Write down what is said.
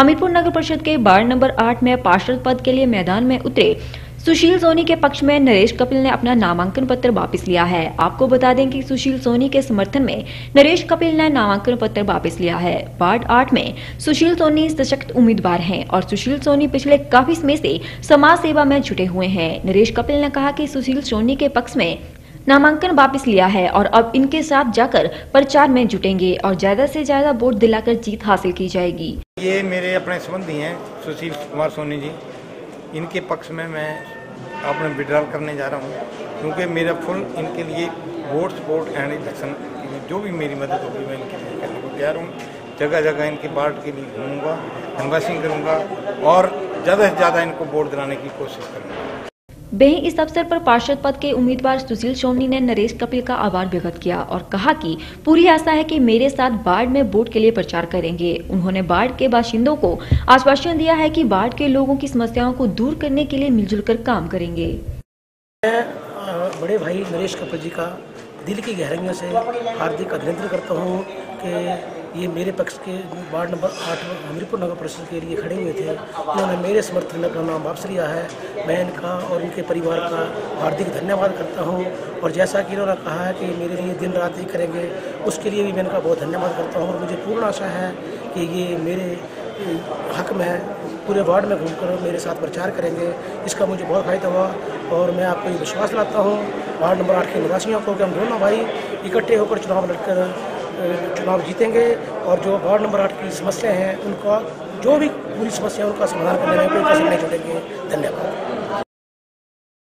हमीरपुर नगर परिषद के ward number आठ में पार्षद पद के लिए मैदान में उतरे सुशील सोनी के पक्ष में नरेश कपिल ने अपना नामांकन पत्र वापस लिया है। आपको बता दें कि सुशील सोनी के समर्थन में नरेश कपिल ने नामांकन पत्र वापस लिया है। वार्ड आठ में सुशील सोनी सशक्त उम्मीदवार हैं और सुशील सोनी पिछले काफ़ी समय से समाज सेवा में जुटे हुए हैं। नरेश कपिल ने कहा कि सुशील सोनी के पक्ष में नामांकन वापस लिया है और अब इनके साथ जाकर प्रचार में जुटेंगे और ज़्यादा से ज़्यादा वोट दिलाकर जीत हासिल की जाएगी। ये मेरे अपने संबंधी हैं, सुशील कुमार सोनी जी। इनके पक्ष में मैं अपने विड्रॉल करने जा रहा हूँ, क्योंकि मेरा फुल इनके लिए वोट सपोर्ट एंड इलेक्शन जो भी मेरी मदद होगी, मैं इनके लिए करने को तैयार हूँ। जगह जगह इनके वार्ड के लिए घूमूँगा कन्वर्सिंग करूँगा और ज़्यादा से ज़्यादा इनको वोट दिलाने की कोशिश करूँगा। वहीं इस अवसर पर पार्षद पद के उम्मीदवार सुशील सोनी ने नरेश कपिल का आभार व्यक्त किया और कहा कि पूरी आशा है कि मेरे साथ बाढ़ में वोट के लिए प्रचार करेंगे। उन्होंने बाढ़ के बाशिंदों को आश्वासन दिया है कि बाढ़ के लोगों की समस्याओं को दूर करने के लिए मिलजुल कर काम करेंगे। बड़े भाई नरेश कपिल जी का दिल की गहराइयों से हार्दिक अभिनंदन करता हूँ। कि ये मेरे पक्ष के वार्ड नंबर आठ हमीरपुर नगर परिषद के लिए खड़े हुए थे, उन्होंने मेरे समर्थन में अपना नाम वापस लिया है। मैं इनका और उनके परिवार का हार्दिक धन्यवाद करता हूँ और जैसा कि इन्होंने कहा है कि मेरे लिए दिन रात ही करेंगे, उसके लिए भी मैं इनका बहुत धन्यवाद करता हूँ और मुझे पूर्ण आशा है कि ये मेरे हक में पूरे वार्ड में घूमकर मेरे साथ प्रचार करेंगे। इसका मुझे बहुत फ़ायदा हुआ और मैं आपको ये विश्वास लाता हूँ, वार्ड नंबर आठ के निवासियों को कि हम दोनों भाई इकट्ठे होकर चुनाव लड़कर चुनाव जीतेंगे और जो वार्ड नंबर आठ की समस्या हैं, उनका, जो भी पूरी समस्या उनका समाधान करने में कोई कसर नहीं छोड़ेंगे। धन्यवाद।